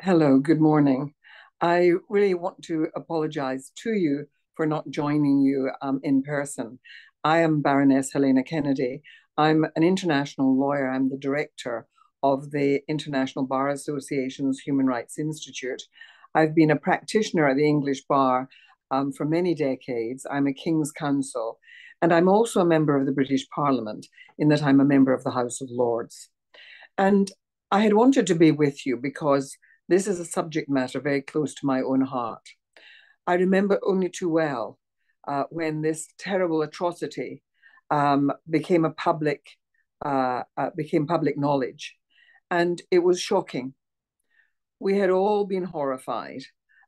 Hello, good morning. I really want to apologize to you for not joining you um, in person. I am Baroness Helena Kennedy. I'm an international lawyer. I'm the director of the International Bar Association's Human Rights Institute. I've been a practitioner at the English Bar um, for many decades. I'm a King's Counsel, and I'm also a member of the British Parliament in that I'm a member of the House of Lords. And I had wanted to be with you because this is a subject matter very close to my own heart. I remember only too well uh, when this terrible atrocity um, became a public uh, uh, became public knowledge, and it was shocking. We had all been horrified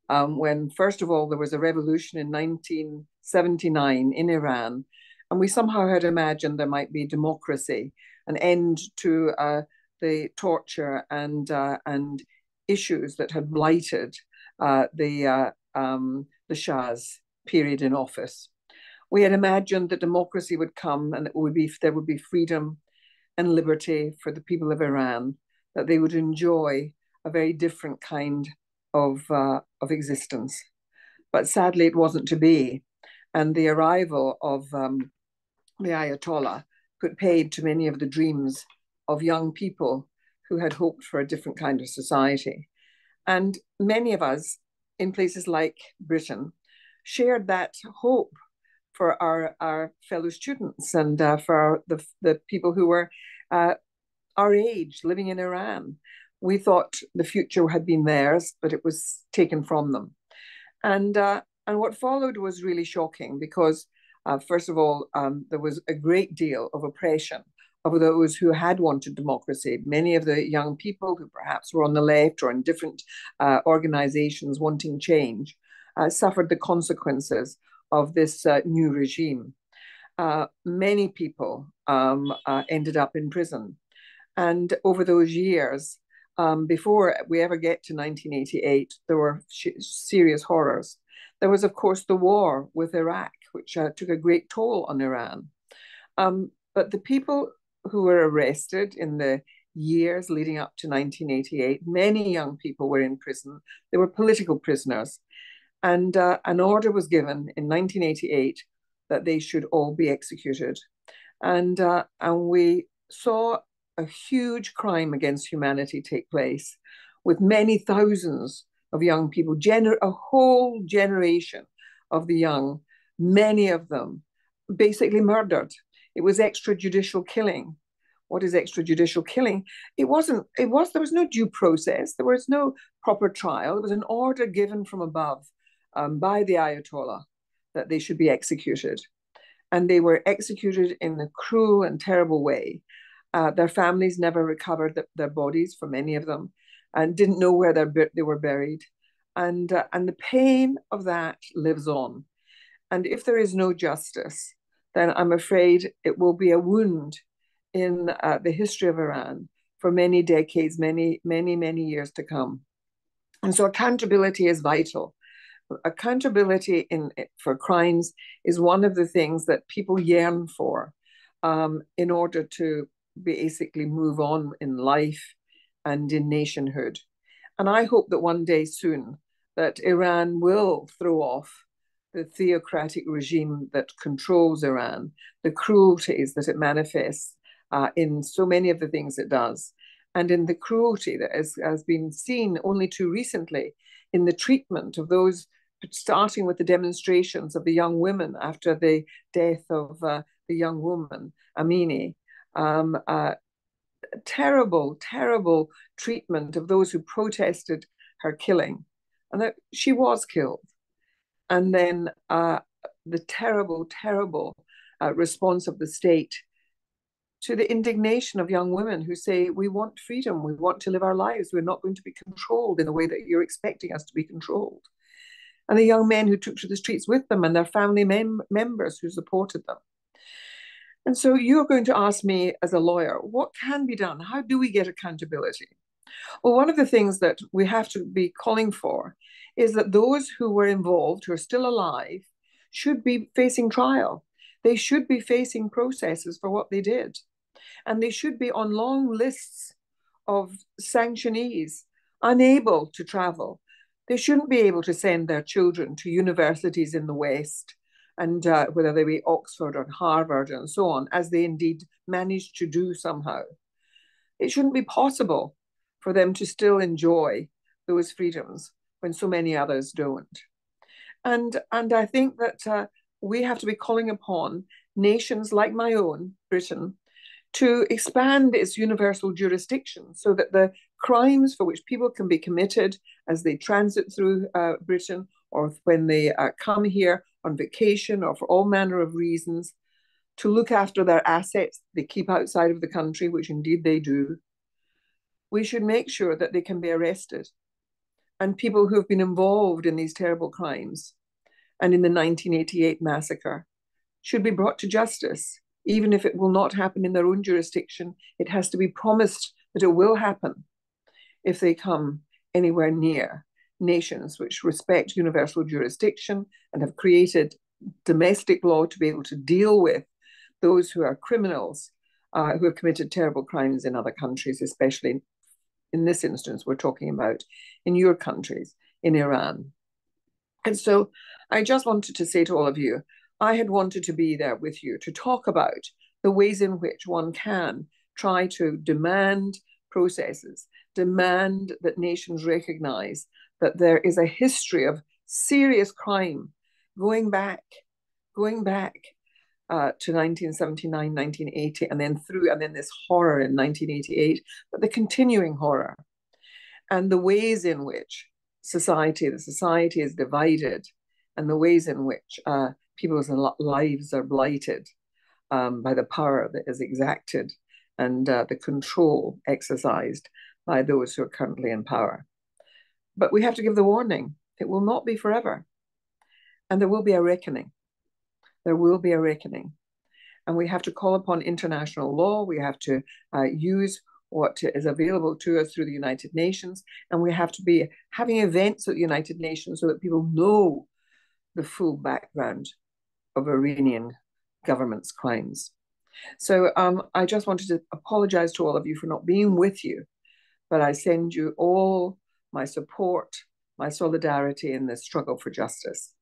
um, when, first of all, there was a revolution in 1979 in Iran, and we somehow had imagined there might be democracy, an end to uh, the torture and uh, and issues that had blighted uh, the uh, um, the Shah's period in office. We had imagined that democracy would come and that would be there would be freedom and liberty for the people of Iran, that they would enjoy a very different kind of uh, of existence. But sadly, it wasn't to be, and the arrival of um, the Ayatollah put paid to many of the dreams of young people who had hoped for a different kind of society. And many of us in places like Britain shared that hope for our, our fellow students and uh, for our, the, the people who were uh, our age living in Iran. We thought the future had been theirs, but it was taken from them. And, uh, and what followed was really shocking because, uh, first of all, um, there was a great deal of oppression of those who had wanted democracy. Many of the young people who perhaps were on the left or in different uh, organizations wanting change uh, suffered the consequences of this uh, new regime. Uh, many people um, uh, ended up in prison. And over those years, um, before we ever get to 1988, there were serious horrors. There was, of course, the war with Iraq, which uh, took a great toll on Iran. Um, but the people who were arrested in the years leading up to 1988. Many young people were in prison. They were political prisoners. And uh, an order was given in 1988 that they should all be executed. And, uh, and we saw a huge crime against humanity take place with many thousands of young people, gener- a whole generation of the young, many of them basically murdered it was extrajudicial killing. What is extrajudicial killing? It wasn't, it was, there was no due process. There was no proper trial. It was an order given from above um, by the Ayatollah that they should be executed. And they were executed in a cruel and terrible way. Uh, their families never recovered the, their bodies from any of them and didn't know where they were buried. And, uh, and the pain of that lives on. And if there is no justice, then I'm afraid it will be a wound in uh, the history of Iran for many decades, many, many, many years to come. And so accountability is vital. Accountability in for crimes is one of the things that people yearn for um, in order to basically move on in life and in nationhood. And I hope that one day soon that Iran will throw off the theocratic regime that controls Iran, the cruelties that it manifests uh, in so many of the things it does, and in the cruelty that has, has been seen only too recently in the treatment of those, starting with the demonstrations of the young women after the death of uh, the young woman, Amini. Um, uh, terrible, terrible treatment of those who protested her killing. And that she was killed and then uh, the terrible, terrible uh, response of the state to the indignation of young women who say, We want freedom, we want to live our lives, we're not going to be controlled in the way that you're expecting us to be controlled. And the young men who took to the streets with them and their family mem- members who supported them. And so you're going to ask me as a lawyer, what can be done? How do we get accountability? Well, one of the things that we have to be calling for is that those who were involved, who are still alive, should be facing trial. They should be facing processes for what they did. And they should be on long lists of sanctionees unable to travel. They shouldn't be able to send their children to universities in the West, and uh, whether they be Oxford or Harvard and so on, as they indeed managed to do somehow. It shouldn't be possible for them to still enjoy those freedoms when so many others don't. And, and I think that uh, we have to be calling upon nations like my own, Britain, to expand its universal jurisdiction so that the crimes for which people can be committed as they transit through uh, Britain or when they uh, come here on vacation or for all manner of reasons to look after their assets they keep outside of the country, which indeed they do, we should make sure that they can be arrested. And people who have been involved in these terrible crimes and in the 1988 massacre should be brought to justice even if it will not happen in their own jurisdiction, it has to be promised that it will happen if they come anywhere near nations which respect universal jurisdiction and have created domestic law to be able to deal with those who are criminals uh, who have committed terrible crimes in other countries, especially in this instance, we're talking about in your countries, in Iran. And so I just wanted to say to all of you I had wanted to be there with you to talk about the ways in which one can try to demand processes, demand that nations recognize that there is a history of serious crime going back, going back uh, to 1979, 1980, and then through, and then this horror in 1988, but the continuing horror and the ways in which society, the society is divided, and the ways in which uh, people's lives are blighted um, by the power that is exacted and uh, the control exercised by those who are currently in power. But we have to give the warning it will not be forever. And there will be a reckoning. There will be a reckoning. And we have to call upon international law. We have to uh, use what is available to us through the United Nations. And we have to be having events at the United Nations so that people know the full background of Iranian government's crimes. So um, I just wanted to apologize to all of you for not being with you, but I send you all my support, my solidarity in this struggle for justice.